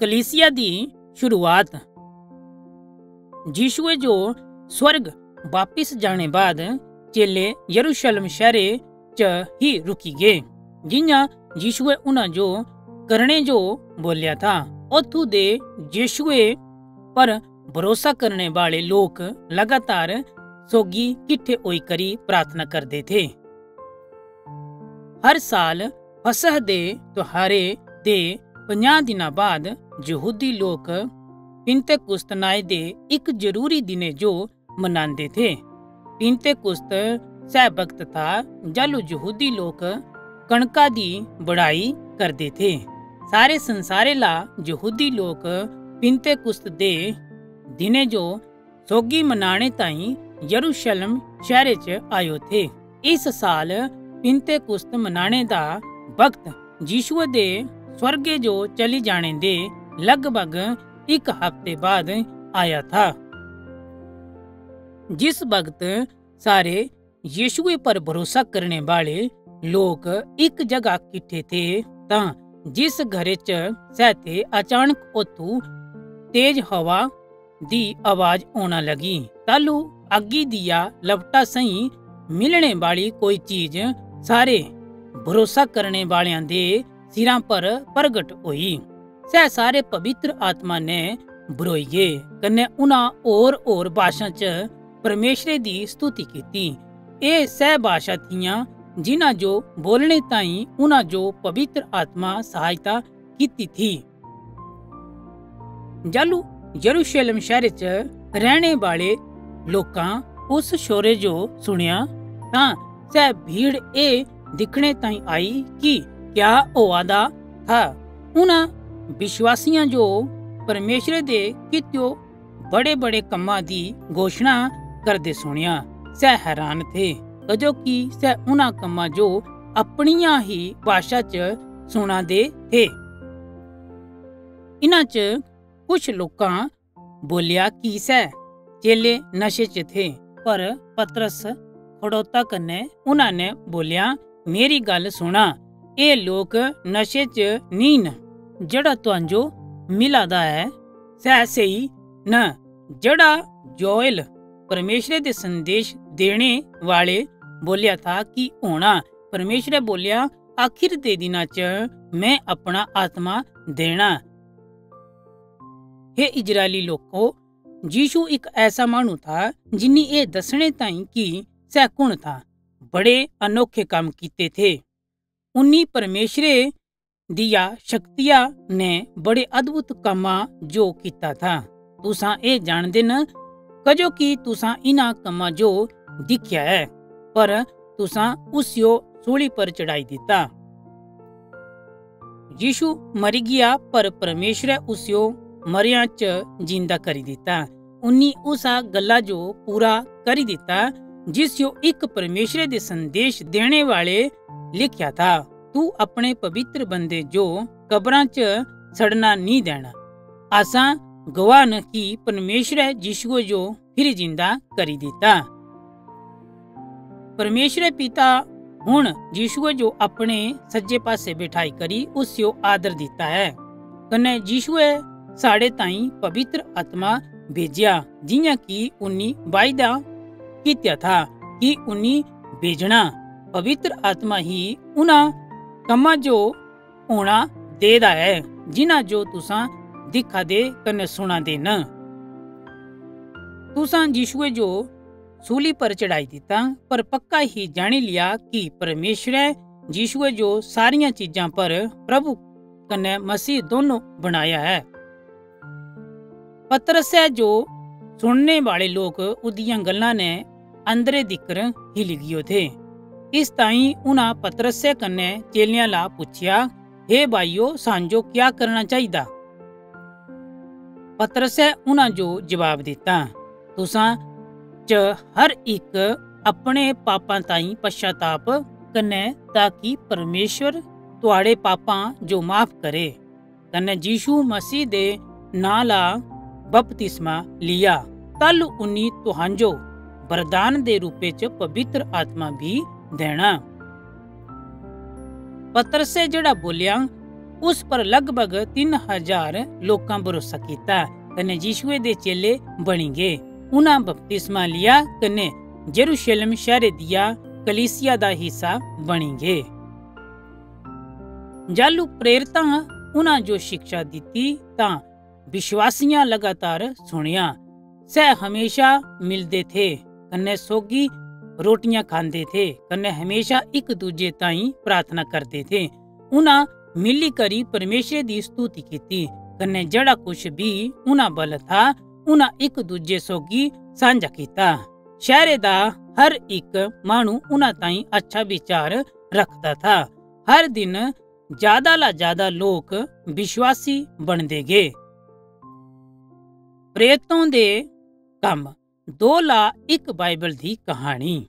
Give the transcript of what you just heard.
ਕਲੀਸਿਆ ਦੀ ਸ਼ੁਰੂਆਤ ਯੀਸ਼ੂਏ ਜੋ ਸਵਰਗ ਵਾਪਿਸ ਜਾਣੇ ਬਾਅਦ ਚੇਲੇ ਯਰੂਸ਼ਲਮ ਸ਼ਹਿਰੇ ਚ ਹੀ ਰੁਕੀ ਗਏ ਜਿਨ੍ਹਾਂ ਯੀਸ਼ੂਏ ਉਹਨਾਂ ਜੋ ਕਰਨੇ ਜੋ ਬੋਲਿਆ ਥਾ ਉਥੋਂ ਦੇ ਯੀਸ਼ੂਏ ਪਰ भरोसा करने वाले लोग लगातार सोगी किट्ठे होई करी प्रार्थना करते थे हर साल फसह दे त्योहारे दे पंजा दिन बाद ਯਹੂਦੀ ਲੋਕ ਪਿੰਤੇਕੁਸਤ ਨਾਏ ਦੇ ਇੱਕ ਜ਼ਰੂਰੀ ਦਿਨੇ ਜੋ ਮਨਾਉਂਦੇ ਥੇ। ਪਿੰਤੇਕੁਸਤ ਸਹਿ ਵਕਤ ਥਾ ਜਦ ਯਹੂਦੀ ਲੋਕ ਕਣਕਾਂ ਦੀ ਬੜਾਈ ਕਰਦੇ ਥੇ। ਸਾਰੇ ਸੰਸਾਰੇ ਲਾ ਯਹੂਦੀ ਲੋਕ ਪਿੰਤੇਕੁਸਤ ਦੇ ਦਿਨੇ ਜੋ ਸੋਗੀ ਮਨਾਣੇ ਤਾਈ ਯਰੂਸ਼ਲਮ ਸ਼ਹਿਰ ਚ ਆਇਓ ਥੇ। ਇਸ ਸਾਲ ਪਿੰਤੇਕੁਸਤ ਮਨਾਣੇ ਦਾ ਵਕਤ ਯੀਸ਼ੂ ਦੇ ਸਵਰਗੇ ਜੋ ਚਲੀ ਜਾਣੇ ਦੇ लगभग एक हफ़्ते बाद आया था। जिस वक्त सारे यीशु पर भरोसा करने वाले लोग एक जगह किठे थे, ता जिस घरे च सहते अचानक ओतू तेज हवा दी आवाज़ आना लगी तालू अग्गी दिया लपटा सही मिलने वाली कोई चीज़ सारे भरोसा करने वाले सिरा पर प्रगट हुई। ਸਹਿ ਸਾਰੇ ਪਵਿੱਤਰ ਆਤਮਾ ਨੇ ਬਰੋਈਏ ਕੰਨੇ ਉਹਨਾਂ ਹੋਰ ਹੋਰ ਭਾਸ਼ਾ ਚ ਪਰਮੇਸ਼ਰੇ ਦੀ ਸਤੁਤੀ ਕੀਤੀ ਇਹ ਸਹਿ ਭਾਸ਼ਾ ਥੀਆਂ ਜਿਨ੍ਹਾਂ ਜੋ ਬੋਲਣੇ ਤਾਈ ਉਹਨਾਂ ਜੋ ਪਵਿੱਤਰ ਆਤਮਾ ਸਹਾਇਤਾ ਕੀਤੀ ਥੀ ਜਲੂ ਯਰੂਸ਼ਲਮ ਸ਼ਹਿਰ ਚ ਰਹਿਣੇ ਵਾਲੇ ਲੋਕਾਂ ਉਸ ਸ਼ੋਰੇ ਜੋ ਸੁਣਿਆ ਤਾਂ ਸਹਿ ਭੀੜ ਇਹ ਦਿਖਣੇ ਤਾਈ ਆਈ ਕਿ ਕਿਆ ਹੋਵਾਦਾ ਥਾ ਉਹਨਾਂ ਵਿਸ਼ਵਾਸੀਆਂ ਜੋ ਪਰਮੇਸ਼ਰ ਦੇ ਕਿਤਿਓ ਬੜੇ ਬੜੇ ਕੰਮਾਂ ਦੀ ਘੋਸ਼ਣਾ ਕਰਦੇ ਸੁਣਿਆ, ਸਹਿ ਹੈਰਾਨ ਥੇ, ਕਜੋ ਕਿ ਸਹਿ ਉਹਨਾਂ ਕੰਮਾਂ ਜੋ ਆਪਣੀਆਂ ਹੀ ਭਾਸ਼ਾ ਚ ਸੁਣਾਦੇ ਥੇ। ਇਨਾਂ ਚ ਕੁਝ ਲੋਕਾਂ ਬੋਲਿਆ ਕੀ ਸੈ ਚੇਲੇ ਨਸ਼ੇ ਚ ਥੇ, ਪਰ ਪਤਰਸ ਖੜੋਤਾ ਕੰਨੇ ਉਹਨਾਂ ਨੇ ਬੋਲਿਆ, ਮੇਰੀ ਗੱਲ ਸੁਣਾ, ਇਹ ਲੋਕ ਨਸ਼ੇ ਚ ਨਹੀਂ ਨ ਜਿਹੜਾ ਤੁਹਾਨੂੰ ਮਿਲਾਦਾ ਹੈ ਸਹਿ ਸਹੀ ਨ ਜਿਹੜਾ ਜੋਇਲ परमेश्वर ਦੇ ਸੰਦੇਸ਼ ਦੇਣੇ ਵਾਲੇ ਬੋਲਿਆ ਥਾ ਕਿ ਹੋਣਾ ਪਰਮੇਸ਼ਰ ਬੋਲਿਆ ਆਖਿਰ ਦੇ ਦਿਨਾਂ 'ਚ ਮੈਂ ਆਪਣਾ ਆਤਮਾ ਦੇਣਾ हे इजरायली लोको यीशु एक ऐसा मानू था जिन्नी ये दसने ताई कि सह कुण था बड़े अनोखे काम कीते थे उन्नी परमेशरे दिया शक्तिया ने बड़े अद्भुत कमा जो किता था। तुसा ए जानदे न, कजो कि तुसा इना कमा जो दिखया है पर तुसा उस सूली पर चढ़ाई दिता। यीशु मरी गया, पर परमेश्वर उस मरिया च ज़िंदा करी दिता। उन्नी उस गल्ला जो पूरा करी दिता जिस एक परमेश्वर दे संदेश देने वाले लिखा था। ਤੂੰ ਆਪਣੇ ਪਵਿੱਤਰ ਬੰਦੇ ਜੋ ਕਬਰਾਂ ਚ ਸੜਨਾ ਨਹੀਂ ਦੇਣਾ ਆਸਾਂ ਗਵਾਹ ਨ ਕਿ ਪਰਮੇਸ਼ਰ ਯਿਸੂ ਜੋ ਫਿਰ ਜਿੰਦਾ ਕਰੀ ਦਿੱਤਾ ਪਰਮੇਸ਼ਰ ਪਿਤਾ ਹੁਣ ਯਿਸੂ ਜੋ ਆਪਣੇ ਸੱਜੇ ਪਾਸੇ ਬਿਠਾਈ ਕਰੀ ਉਸ ਜੋ ਆਦਰ ਦਿੱਤਾ ਹੈ ਕਨੇ ਯਿਸੂ ਸਾਡੇ ਤਾਈ ਪਵਿੱਤਰ ਆਤਮਾ ਭੇਜਿਆ ਜਿਵੇਂ ਕਿ ਉਨੀ ਵਾਇਦਾ ਕੀਤਾ ਥਾ ਕਿ ਉਨੀ ਭੇਜਣਾ ਪਵਿੱਤਰ ਆਤਮਾ ਹੀ ਉਹਨਾਂ कमा जो होना दे दा है जिना जो तुसा दिखा दे कने सुना दे न तुसा यीशुए जो सूली पर चढ़ाई दिता पर पक्का ही जानी लिया कि परमेश्वर यीशुए जो सारिया चीजा पर प्रभु कने मसीह दोनों बनाया है पतरस है जो सुनने वाले लोग उदिया गल्ला ने अंदरे दिकर हिल गयो थे ਇਸ ਤਾਈ ਉਹਨਾਂ ਪਤਰਸੇ ਕੰਨੇ ਚੇਲਿਆਂ ਲਾ ਪੁੱਛਿਆ हे ਭਾਈਓ ਸਾਂਝੋ ਕੀ ਕਰਨਾ ਚਾਹੀਦਾ ਪਤਰਸੇ ਉਹਨਾਂ ਜੋ ਜਵਾਬ ਦਿੱਤਾ ਤੁਸਾਂ ਚ ਹਰ ਇੱਕ ਆਪਣੇ ਪਾਪਾਂ ਤਾਈ ਪਛਤਾਪ ਕਨੇ ਤਾਂ ਕਿ ਪਰਮੇਸ਼ਵਰ ਤੁਹਾਡੇ ਪਾਪਾਂ ਜੋ ਮਾਫ ਕਰੇ ਕਨੇ ਜੀਸ਼ੂ ਮਸੀਹ ਦੇ ਨਾਂ ਲਾ ਬਪਤਿਸਮਾ ਲਿਆ ਤਲ ਉਨੀ ਤੁਹਾਂਜੋ ਵਰਦਾਨ ਦੇ ਰੂਪੇ ਚ ਪਵਿੱਤਰ ਆਤਮਾ ਵੀ ਦੇਣਾ ਪਤਰਸੇ ਜਿਹੜਾ ਬੋਲਿਆ ਉਸ ਪਰ ਲਗਭਗ 3000 ਲੋਕਾਂ ਭਰੋਸਾ ਕੀਤਾ ਕਨੇ ਯੀਸ਼ੂ ਦੇ ਚੇਲੇ ਬਣੀ ਗਏ ਉਹਨਾਂ ਬਪਤਿਸਮਾ ਲਿਆ ਕਨੇ ਜੇਰੂਸ਼ਲਮ ਸ਼ਹਿਰ ਦੀਆਂ ਕਲੀਸਿਆ ਦਾ ਹਿੱਸਾ ਬਣੀ ਗਏ ਜਾਲੂ ਪ੍ਰੇਰਤਾਂ ਉਹਨਾਂ ਜੋ ਸਿੱਖਿਆ ਦਿੱਤੀ ਤਾਂ ਵਿਸ਼ਵਾਸੀਆਂ ਲਗਾਤਾਰ ਸੁਣਿਆ ਸਹਿ ਹਮੇਸ਼ਾ ਮਿਲਦੇ ਥੇ ਕਨੇ ਸੋਗੀ ਰੋਟੀਆਂ ਖਾਂਦੇ ਥੇ ਕਨੇ ਹਮੇਸ਼ਾ ਇੱਕ ਦੂਜੇ ਤਾਈਂ ਪ੍ਰਾਰਥਨਾ ਕਰਦੇ ਥੇ। ਉਹਨਾਂ ਮਿਲੀ ਕਰੀ ਪਰਮੇਸ਼ਰ ਦੀ ਸਤੂਤੀ ਕੀਤੀ। ਕਨੇ ਜਿਹੜਾ ਕੁਛ ਵੀ ਉਹਨਾਂ ਬਲ ਥਾ ਉਹਨਾਂ ਇੱਕ ਦੂਜੇ ਸੋਗੀ ਸਾਂਝਾ ਕੀਤਾ। ਸ਼ਹਿਰੇ ਦਾ ਹਰ ਇੱਕ ਮਾਣੂ ਉਹਨਾਂ ਤਾਈਂ ਅੱਛਾ ਵਿਚਾਰ ਰੱਖਦਾ ਥਾ। ਹਰ ਦਿਨ ਜ਼ਿਆਦਾ ਲਾ ਜ਼ਿਆਦਾ ਲੋਕ ਵਿਸ਼ਵਾਸੀ ਬਣਦੇ ਗਏ। ਪ੍ਰੇਤੋਂ ਦੇ ਕੰਮ ਦੋ ਲਾ ਇੱਕ ਬਾਈਬਲ ਦੀ ਕਹਾਣੀ।